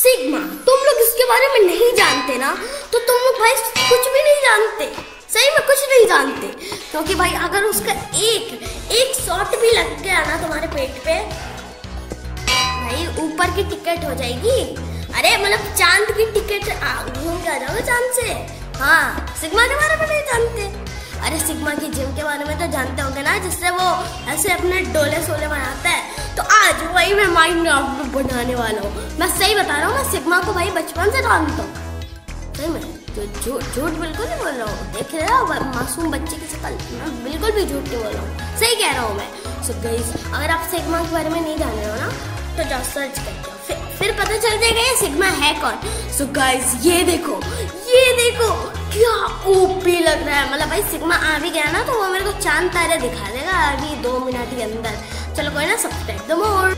Sigma, तुम लोग इसके बारे में नहीं जानते ना तो तुम लोग भाई कुछ भी नहीं जानते। सही में कुछ नहीं जानते। क्योंकि भाई अगर उसका एक एक शॉट भी लग गया ना तुम्हारे पेट पे, भाई ऊपर की टिकट हो जाएगी। अरे मतलब चाँद की टिकट घूम के आ जाओगे चाँद से। हाँ सिग्मा के बारे में नहीं जानते। अरे, सिग्मा की जिम के बारे में तो जानते होंगे ना, जिससे वो ऐसे अपने डोले सोले बनाता है। तो वही मैं माइंड क्राफ्ट बनाने वाला हूँ। मैं सही बता रहा हूँ मैं सिग्मा को भाई बचपन से जानता हूँ। सही में जो झूठ झूठ बिल्कुल नहीं बोल रहा हूँ। देख रहे हो मासूम बच्चे की शकल मैं बिल्कुल भी झूठ नहीं बोल रहा हूँ। सही कह रहा हूँ मैं। सो गईस अगर आप सिग्मा के बारे में नहीं जान रहे हो ना तो जाओ सर्च करके फिर, फिर पता चल जाएगा ये सिग्मा है कौन। सो so गाइस ये देखो ये देखो क्या ओपी लग रहा है। मतलब भाई सिग्मा आ भी गया ना तो वो मेरे को चाँद तारे दिखा देगा अभी दो मिनट के अंदर। चलो कोई ना सब्सक्राइब द मोर